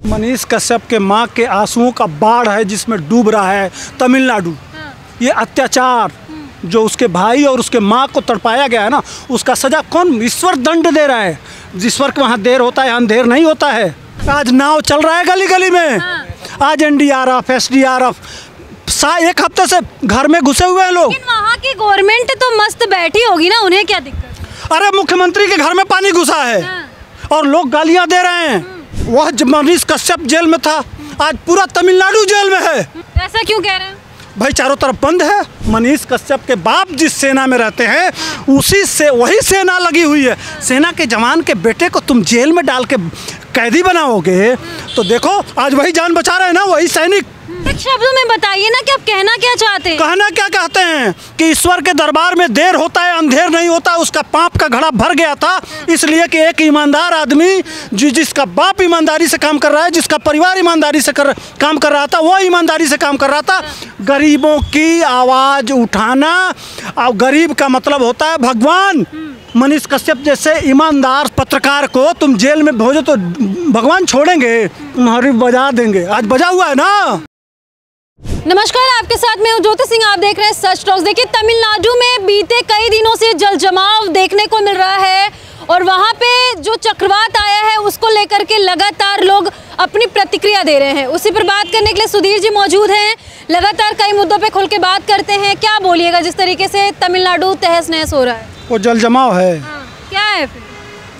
मनीष कश्यप के माँ के आंसुओं का बाढ़ है जिसमें डूब रहा है तमिलनाडु। ये अत्याचार जो उसके भाई और उसके माँ को तड़पाया गया है ना उसका सजा कौन ईश्वर दंड दे रहा है? ईश्वर के वहाँ देर होता है अंधेर नहीं होता है। आज नाव चल रहा है गली गली में आज N D R F S D R F सा एक हफ़्ते से घर में घुसे हुए हैं लोग। वहाँ की गवर्नमेंट तो मस्त बैठी होगी ना उन्हें क्या दिक्कत? अरे मुख्यमंत्री के घर में पानी घुसा है हाँ। और लोग गालियाँ दे रहे हैं। वह जब मनीष कश्यप जेल में था। आज पूरा तमिलनाडु जेल में है। ऐसा क्यों कह रहे हैं? भाई चारों तरफ़ बंद है। मनीष कश्यप के बाप जिस सेना में रहते हैं उसी से वही सेना लगी हुई है। सेना के जवान के बेटे को तुम जेल में डाल के कैदी बनाओगे तो देखो आज वही जान बचा रहे हैं ना वही सैनिक। शब्दों में बताइए ना कि आप कहना क्या चाहते हैं? कहना क्या कहते हैं? कि ईश्वर के दरबार में देर होता है, अंधेर नहीं होता, उसका पाप का घड़ा भर गया था। इसलिए कि एक ईमानदार आदमी जि और बाप ईमानदारी से काम कर रहा है, जिसका परिवार ईमानदारी से कर, काम कर रहा था, वो ईमानदारी से काम कर रहा था। गरीबों की आवाज़ उठाना और गरीब का मतलब होता है भगवान। मनीष कश्यप जैसे ईमानदार पत्रकार को तुम जेल में भेजो तो भगवान छोड़ेंगे, तुम्हारी बजा देंगे। आज बजा हुआ है ना? नमस्कार आपके साथ मैं ज्योति सिंह। आप देख रहे हैं सच टॉक्स। देखिए तमिलनाडु में बीते कई दिनों से जल जमाव देखने को मिल रहा है और वहाँ पे जो चक्रवात आया है उसको लेकर के लगातार लोग अपनी प्रतिक्रिया दे रहे हैं। उसी पर बात करने के लिए सुधीर जी मौजूद हैं। लगातार कई मुद्दों पे खुल के बात करते हैं। क्या बोलिएगा जिस तरीके से तमिलनाडु तहस नहस हो रहा है? वो जल जमाव है। हाँ, क्या है फिर?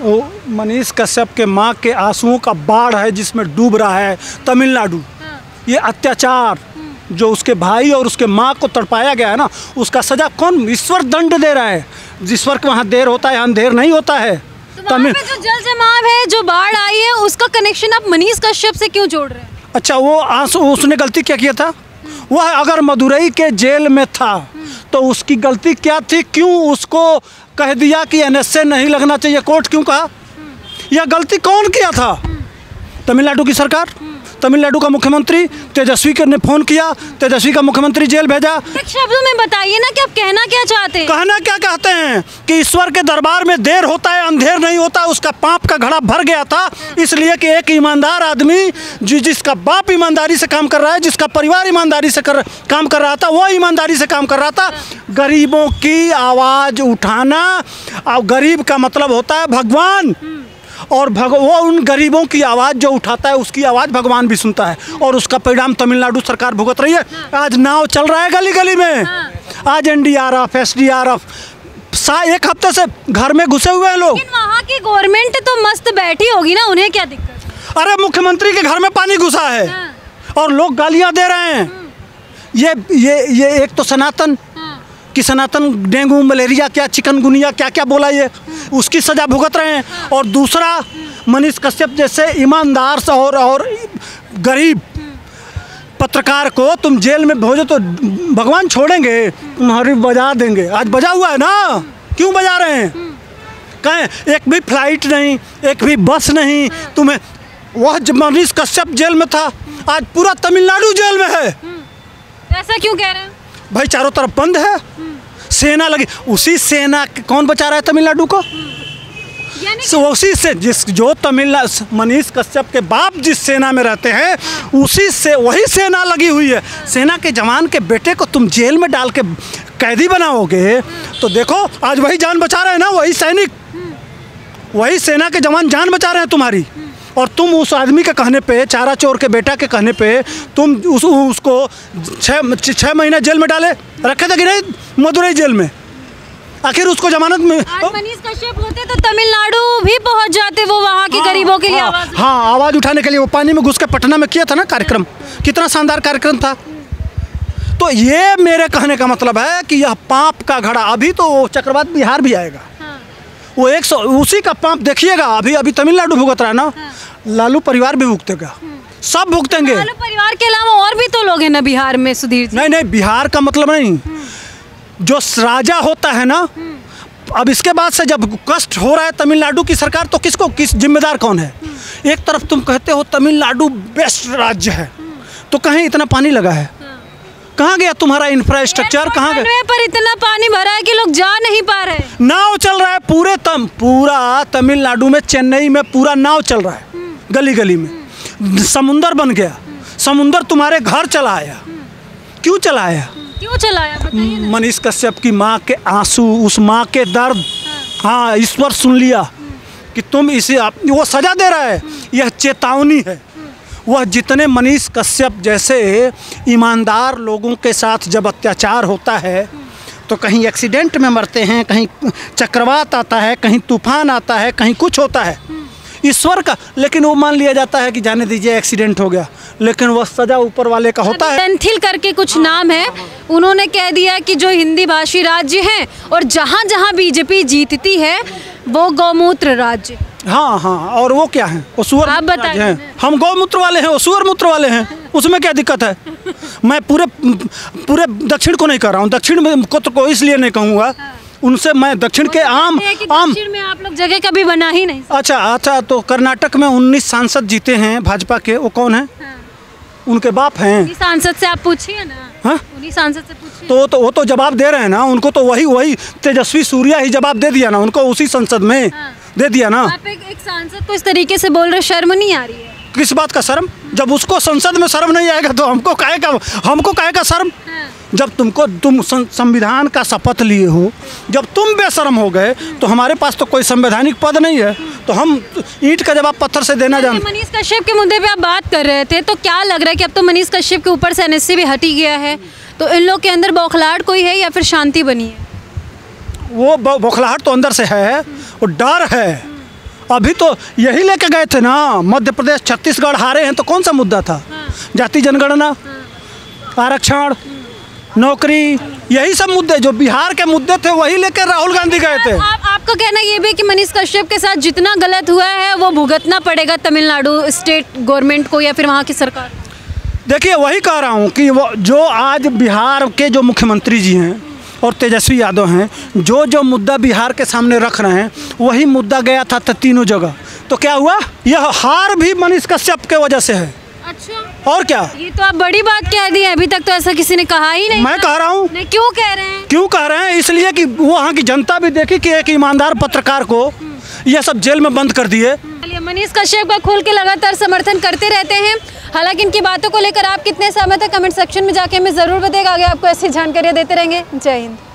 वो मनीष कश्यप के माँ के आंसुओं का बाढ़ है जिसमें डूब रहा है तमिलनाडु। हाँ, ये अत्याचार जो उसके भाई और उसके माँ को तड़पाया गया है ना उसका सजा कौन ईश्वर दंड दे रहा है? ईश्वर के वहाँ देर होता है अंधेर नहीं होता है। तो पे जो जल जमाव है जो बाढ़ आई है उसका कनेक्शन आप मनीष कश्यप से क्यों जोड़ रहे हैं? अच्छा वो आँसू उसने गलती क्या किया था? वह अगर मदुरई के जेल में था तो उसकी गलती क्या थी? क्यों उसको कह दिया कि एनएसए नहीं लगना चाहिए? कोर्ट क्यों कहा? यह गलती कौन किया था? तमिलनाडु की सरकार? तमिलनाडु का मुख्यमंत्री तेजस्वी के ने फ़ोन किया तेजस्वी का मुख्यमंत्री जेल भेजा। शब्दों में बताइए ना कि आप कहना क्या चाहते हैं? कहना क्या कहते हैं? कि ईश्वर के दरबार में देर होता है अंधेर नहीं होता उसका पाप का घड़ा भर गया था। इसलिए कि एक ईमानदार आदमी जि जिसका बाप ईमानदारी से काम कर रहा है जिसका परिवार ईमानदारी से कर काम कर रहा था वो ईमानदारी से काम कर रहा था। गरीबों की आवाज़ उठाना और गरीब का मतलब होता है भगवान। और भग वो उन गरीबों की आवाज़ जो उठाता है उसकी आवाज़ भगवान भी सुनता है। और उसका परिणाम तमिलनाडु सरकार भुगत रही है। आज नाव चल रहा है गली गली में। आज N D R F S D R F सा एक हफ़्ते से घर में घुसे हुए हैं लोग। वहाँ की गवर्नमेंट तो मस्त बैठी होगी ना उन्हें क्या दिक्कत अरे मुख्यमंत्री के घर में पानी घुसा है। हाँ, और लोग गालियाँ दे रहे हैं। ये ये ये एक तो सनातन हाँ, कि सनातन डेंगू, मलेरिया क्या, चिकनगुनिया क्या क्या बोला ये? उसकी सजा भुगत रहे हैं। और दूसरा, मनीष कश्यप जैसे ईमानदार और और गरीब पत्रकार को तुम जेल में भेजो तो भगवान छोड़ेंगे, तुम्हारी बजा देंगे। आज बजा हुआ है ना? क्यों बजा रहे हैं? कहें, एक भी फ़्लाइट नहीं, एक भी बस नहीं, तुम्हें वह मनीष कश्यप जेल में था, आज पूरा तमिलनाडु जेल में है। ऐसा क्यों कह रहे हैं? भाई चारों तरफ़ बंद है। सेना लगी। उसी सेना कौन बचा रहा है तमिलनाडु को? सो उसी से जिस जो तमिलनाडु मनीष कश्यप के बाप जिस सेना में रहते हैं उसी से वही सेना लगी हुई है। सेना के जवान के बेटे को तुम जेल में डाल के कैदी बनाओगे तो देखो आज वही जान बचा रहे हैं ना वही सैनिक। वही सेना के जवान जान बचा रहे हैं तुम्हारी। और तुम उस आदमी के कहने पे चारा चोर के बेटा के कहने पे तुम उस उसको छः छः महीने जेल में डाले? रखे थे कि नहीं मदुरई जेल में? आखिर उसको जमानत में मनीष कश्यप होते तो तमिलनाडु भी पहुँच जाते वो वहाँ के गरीबों के लिए हाँ, आवाज़। हाँ आवाज़ उठाने के लिए वो पानी में घुस के पटना में किया था ना कार्यक्रम? कितना शानदार कार्यक्रम था। तो ये मेरे कहने का मतलब है कि यह पाप का घड़ा अभी तो चक्रवात बिहार भी आएगा। हाँ, वो एक सौ उसी का पाप देखिएगा अभी अभी तमिलनाडु भुगत रहा है ना। लालू परिवार भी भुगतेगा सब भुगतेंगे। लालू परिवार के अलावा और भी तो लोग हैं ना बिहार में सुधीर जी? नहीं नहीं बिहार का मतलब नहीं। जो राजा होता है ना अब इसके बाद से जब कष्ट हो रहा है तमिलनाडु की सरकार तो किसको किस जिम्मेदार कौन है? एक तरफ़ तुम कहते हो तमिलनाडु बेस्ट राज्य है तो कहीं इतना पानी लगा है? कहाँ गया तुम्हारा इंफ्रास्ट्रक्चर कहाँ गया? पर इतना पानी भरा है कि लोग जा नहीं पा रहे। नाव चल रहा है पूरे तम पूरा तमिलनाडु में चेन्नई में पूरा नाव चल रहा है। गली गली में। समुंदर बन गया। समुंदर तुम्हारे घर चला आया क्यों चला आया क्यों चलाया? मनीष कश्यप की माँ के आँसू उस माँ के दर्द। हाँ ईश्वर सुन लिया कि तुम इसे आप वो सजा दे रहा है। यह चेतावनी है। वह जितने मनीष कश्यप जैसे ईमानदार लोगों के साथ जब अत्याचार होता है तो कहीं एक्सीडेंट में मरते हैं कहीं चक्रवात आता है कहीं तूफ़ान आता है कहीं कुछ होता है। ईश्वर का। लेकिन वो मान लिया जाता है कि जाने दीजिए एक्सीडेंट हो गया। लेकिन वह सजा ऊपर वाले का होता है। सेंथिल करके कुछ नाम है। उन्होंने कह दिया कि जो हिंदी भाषी राज्य हैं और जहाँ जहाँ बीजेपी जीतती है वो गौमूत्र राज्य। हाँ हाँ और वो क्या है? वो सुअर आप बताइए। हम गौमूत्र वाले हैं वो सुअर मूत्र वाले हैं। उसमें क्या दिक्कत है? मैं पूरे पूरे दक्षिण को नहीं कर रहा हूँ। दक्षिण में को तो को इसलिए नहीं कहूँगा। उनसे मैं दक्षिण के आम आम में आप लोग जगह कभी बना ही नहीं अच्छा अच्छा तो कर्नाटक में 19 सांसद जीते हैं भाजपा के वो कौन है हाँ। उनके बाप हैं सांसद से आप पूछिए ना हाँ? सांसद से पूछिए तो तो वो तो जवाब दे रहे हैं ना उनको तो वही वही तेजस्वी सूर्या ही जवाब दे दिया ना उनको उसी संसद में हाँ। दे दिया ना आप एक, एक सांसद को इस तरीके से बोल रहे शर्म नहीं आ रही है किस बात का शर्म जब उसको संसद में शर्म नहीं आएगा तो हमको काहे का हमको काहे का शर्म हाँ। जब तुमको तुम संविधान का शपथ लिए हो जब तुम बेशरम हो गए तो हमारे पास तो कोई संवैधानिक पद नहीं है। तो हम ईंट का जवाब पत्थर से देना जान मनीष कश्यप के मुद्दे पे आप बात कर रहे थे तो क्या लग रहा है कि अब तो मनीष कश्यप के ऊपर से एनएससी भी हटी गया है? तो इन लोग के अंदर बौखलाहट कोई है या फिर शांति बनी है? वो बौखलाहट तो अंदर से है वो डर है। अभी तो यही लेके गए थे ना मध्य प्रदेश छत्तीसगढ़ हारे हैं तो कौन सा मुद्दा था? जाति जनगणना आरक्षण नौकरी यही सब मुद्दे जो बिहार के मुद्दे थे वही लेकर राहुल गांधी गए थे। आप आपका कहना ये भी कि मनीष कश्यप के साथ जितना गलत हुआ है वो भुगतना पड़ेगा तमिलनाडु स्टेट गवर्नमेंट को या फिर वहाँ की सरकार देखिए वही कह रहा हूँ कि वो जो आज बिहार के जो मुख्यमंत्री जी हैं और तेजस्वी यादव हैं जो जो मुद्दा बिहार के सामने रख रहे हैं वही मुद्दा गया था तीनों जगह। तो क्या हुआ? यह हार भी मनीष कश्यप के वजह से है। और क्या? ये तो आप बड़ी बात कह दी है। अभी तक तो ऐसा किसी ने कहा ही नहीं मैं कह रहा हूँ। क्यों कह रहे हैं? क्यों कह रहे हैं? इसलिए कि वो वहाँ की जनता भी देखी कि एक ईमानदार पत्रकार को यह सब जेल में बंद कर दिए। मनीष कश्यप का खोल के लगातार समर्थन करते रहते हैं। हालाँकि इनकी बातों को लेकर आप कितने समय हैं? कमेंट सेक्शन में जाके हमें ज़रूर बताएगा आगे आपको ऐसी जानकारियाँ देते रहेंगे। जय हिंद।